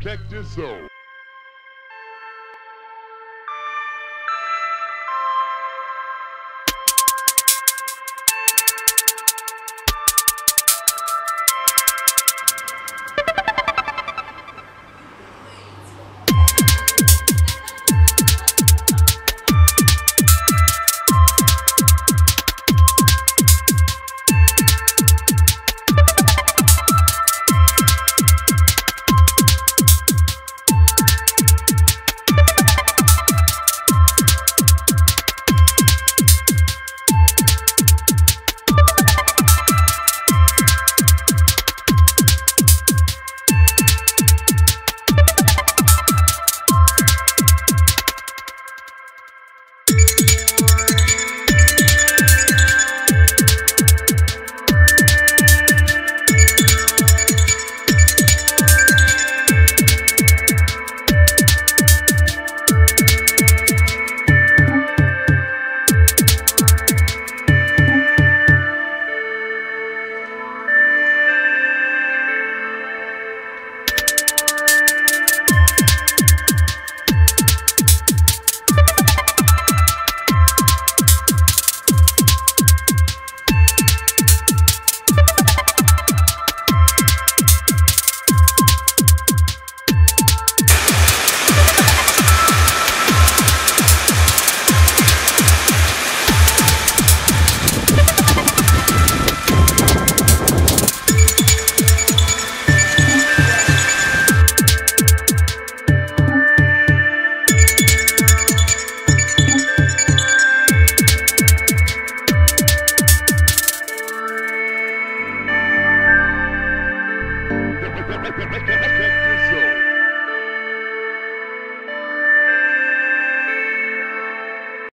Check this zone. Check this zone.